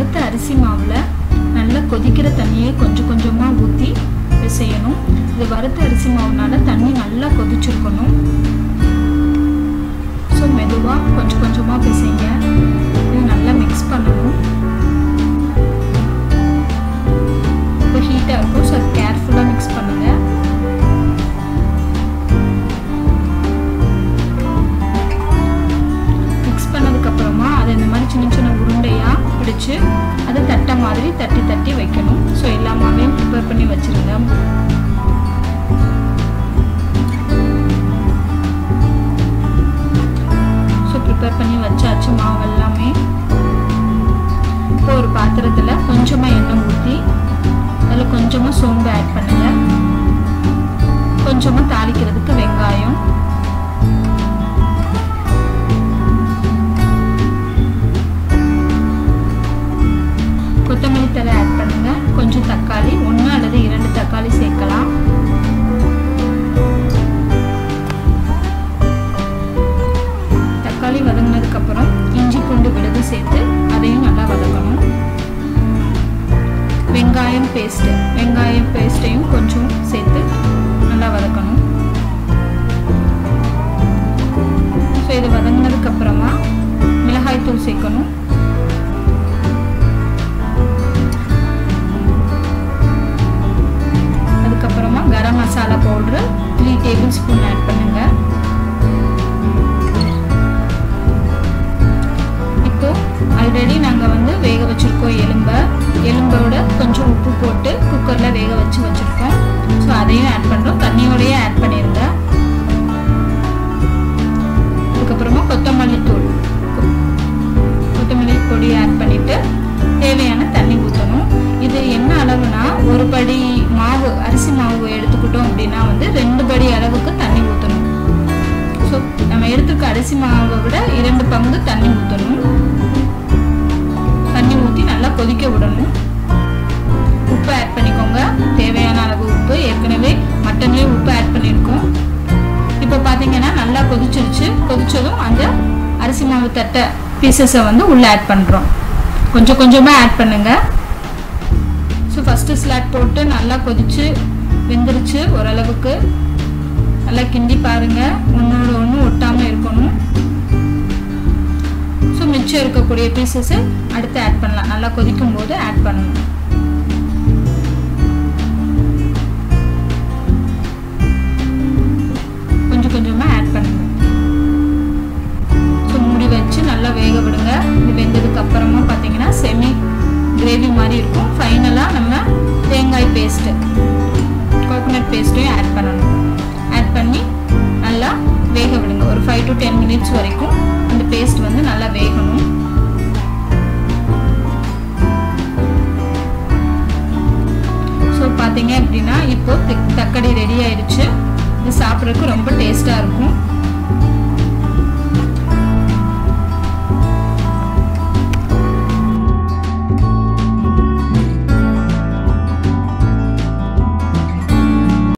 வறுத்த அரிசி மாவில் நல்லா கொதிக்கிற தண்ணியை கொஞ்சம் கொஞ்சமாக ஊற்றி செய்யணும். இது வறுத்த அரிசி மாவுனால தண்ணி வச்சு அதை தட்டை மாதிரி தட்டி தட்டி வைக்கணும். ஸோ எல்லா மாவையும் ப்ரிப்பேர் பண்ணி வச்சுருங்க ஸோ ப்ரிப்பேர் பண்ணி வச்சாச்சு மாவு எல்லாமே. இப்போ ஒரு பாத்திரத்தில் கொஞ்சமாக எண்ணெய் ஊற்றி அதில் கொஞ்சமாக சோம்பு ஆட் பண்ணுங்கள் கொஞ்சமாக தாளிக்கிறதுக்கு வெங்காயம். அப்புறம் இஞ்சி பூண்டு விழுது சேர்த்து அதையும் நல்லா வதக்கணும். வெங்காயம் பேஸ்ட்டு வெங்காயம் பேஸ்ட்டையும் கொஞ்சம் சேர்த்து நல்லா வதக்கணும். ஸோ இது வதங்கினதுக்கப்புறமா மிளகாய்த்தூள் சேர்க்கணும். அதுக்கப்புறமா garam masala powder three tablespoon add குக்கரில் வேக வச்சு வச்சுருக்கோம் ஸோ அதையும் ஆட் பண்ணுறோம் தண்ணியோடையே ஆட் பண்ணிடுங்க அதுக்கப்புறமா கொத்தமல்லி தூள். கொத்தமல்லி பொடி ஆட் பண்ணிவிட்டு தேவையான தண்ணி ஊற்றணும் இது என்ன அளவுனா ஒரு படி மாவு அரிசி மாவு எடுத்துக்கிட்டோம் அப்படின்னா வந்து ரெண்டு படி அளவுக்கு தண்ணி ஊற்றணும் ஸோ நம்ம எடுத்துக்க அரிசி மாவை விட இரண்டு பங்கு தண்ணி ஊற்றணும் தண்ணி ஊற்றி நல்லா கொதிக்க விடணும். மட்டன்லேயே உப்பு ஆட் பண்ணியிருக்கோம். இப்போ பார்த்தீங்கன்னா நல்லா கொதிச்சிருச்சு. கொதிச்சதும் அந்த அரிசி மாவு தட்டை பீசஸை வந்து உள்ளே ஆட் பண்ணுறோம் கொஞ்சம் கொஞ்சமாக ஆட் பண்ணுங்கள் ஸோ ஃபஸ்ட்டு ஸ்லாட் போட்டு நல்லா கொதிச்சு வெந்துருச்சு ஓரளவுக்கு. நல்லா கிண்டி பாருங்கள் ஒன்றோட ஒன்று ஒட்டாமல் இருக்கணும். ஸோ மிச்சம் இருக்கக்கூடிய பீசஸை அடுத்து ஆட் பண்ணலாம். நல்லா கொதிக்கும் போது ஆட் பண்ணணும். கிரேவி மாதிரி இருக்கும். ஃபைனலாக நம்ம தேங்காய் பேஸ்ட்டு கோகோனட் பேஸ்ட்டையும் ஆட் பண்ணணும். ஆட் பண்ணி நல்லா வேக விடுங்க. ஒரு ஃபைவ் டு டென் மினிட்ஸ் வரைக்கும் அந்த பேஸ்ட் வந்து நல்லா வேகணும். ஸோ பார்த்தீங்க அப்படின்னா இப்போ தக்காளி ரெடி ஆயிடுச்சு. இது சாப்பிட்றதுக்கு ரொம்ப டேஸ்ட்டாக இருக்கும்.